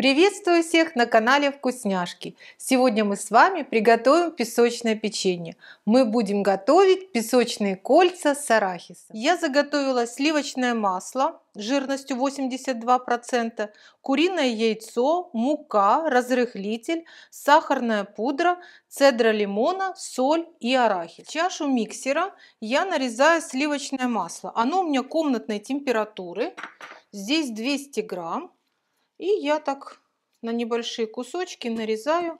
Приветствую всех на канале Вкусняшки. Сегодня мы с вами приготовим песочное печенье. Мы будем готовить песочные кольца с арахисом. Я заготовила сливочное масло жирностью 82%, куриное яйцо, мука, разрыхлитель, сахарная пудра, цедра лимона, соль и арахис. В чашу миксера я нарезаю сливочное масло. Оно у меня комнатной температуры. Здесь 200 грамм. И я так на небольшие кусочки нарезаю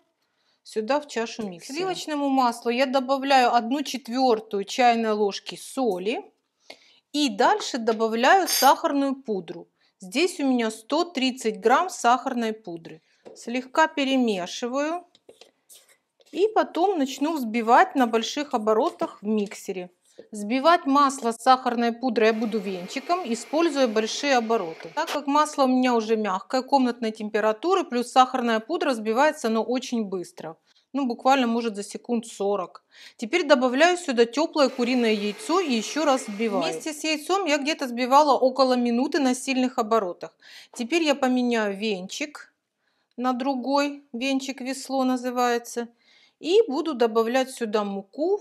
сюда в чашу миксера. К сливочному маслу я добавляю 1 четвертую чайной ложки соли. И дальше добавляю сахарную пудру. Здесь у меня 130 грамм сахарной пудры. Слегка перемешиваю. И потом начну взбивать на больших оборотах в миксере. Взбивать масло с сахарной пудрой я буду венчиком, используя большие обороты. Так как масло у меня уже мягкое, комнатной температуры, плюс сахарная пудра взбивается оно очень быстро. Ну, буквально, может, за секунд 40. Теперь добавляю сюда теплое куриное яйцо и еще раз взбиваю. Вместе с яйцом я где-то взбивала около минуты на сильных оборотах. Теперь я поменяю венчик на другой, венчик весло называется. И буду добавлять сюда муку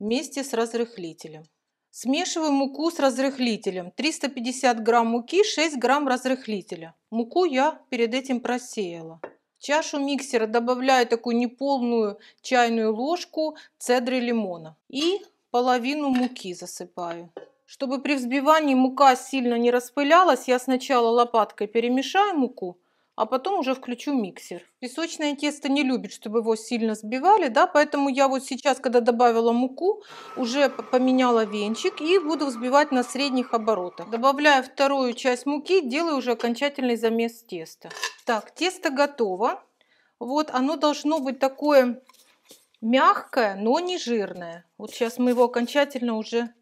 вместе с разрыхлителем. Смешиваю муку с разрыхлителем. 350 грамм муки, 6 грамм разрыхлителя. Муку я перед этим просеяла. В чашу миксера добавляю такую неполную чайную ложку цедры лимона. И половину муки засыпаю. Чтобы при взбивании мука сильно не распылялась, я сначала лопаткой перемешаю муку, а потом уже включу миксер. Песочное тесто не любит, чтобы его сильно сбивали, да, поэтому я вот сейчас, когда добавила муку, уже поменяла венчик и буду взбивать на средних оборотах. Добавляю вторую часть муки, делаю уже окончательный замес теста. Так, тесто готово. Вот оно должно быть такое мягкое, но не жирное. Вот сейчас мы его окончательно уже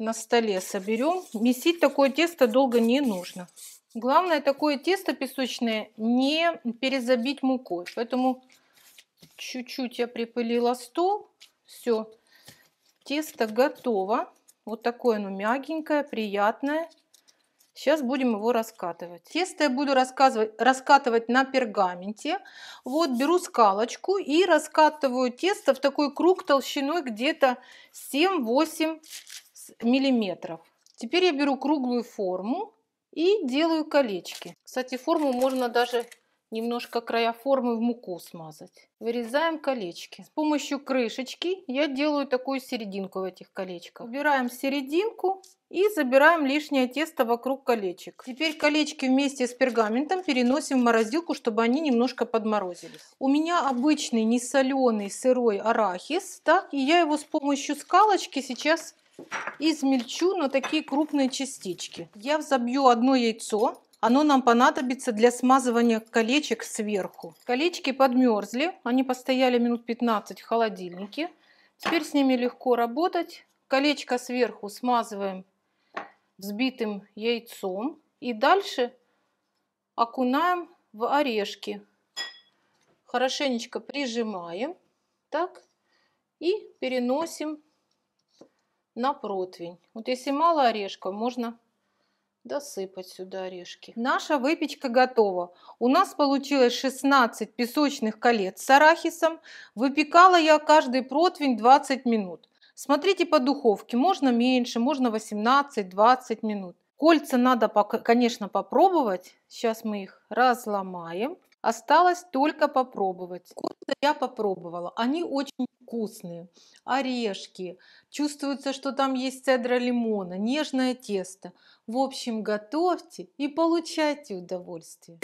на столе соберем. Месить такое тесто долго не нужно. Главное такое тесто песочное не перезабить мукой. Поэтому чуть-чуть я припылила стол. Все, тесто готово. Вот такое оно мягенькое, приятное. Сейчас будем его раскатывать. Тесто я буду раскатывать, на пергаменте. Вот беру скалочку и раскатываю тесто в такой круг толщиной где-то 7-8 миллиметров. Теперь я беру круглую форму и делаю колечки. Кстати, форму можно даже немножко края формы в муку смазать. Вырезаем колечки. С помощью крышечки я делаю такую серединку в этих колечках. Убираем серединку и забираем лишнее тесто вокруг колечек. Теперь колечки вместе с пергаментом переносим в морозилку, чтобы они немножко подморозились. У меня обычный несоленый сырой арахис, так, и я его с помощью скалочки сейчас измельчу на такие крупные частички. Я взобью одно яйцо. Оно нам понадобится для смазывания колечек сверху. Колечки подмерзли. Они постояли минут 15 в холодильнике. Теперь с ними легко работать. Колечко сверху смазываем взбитым яйцом. И дальше окунаем в орешки. Хорошенечко прижимаем. Так. И переносим на противень. Вот если мало орешков, можно досыпать сюда орешки. Наша выпечка готова. У нас получилось 16 песочных колец с арахисом. Выпекала я каждый противень 20 минут. Смотрите по духовке, можно меньше, можно 18-20 минут. Кольца надо, конечно, попробовать. Сейчас мы их разломаем. Осталось только попробовать. Кольца я попробовала. Они очень вкусные. Орешки. Чувствуется, что там есть цедра лимона, нежное тесто. В общем, готовьте и получайте удовольствие.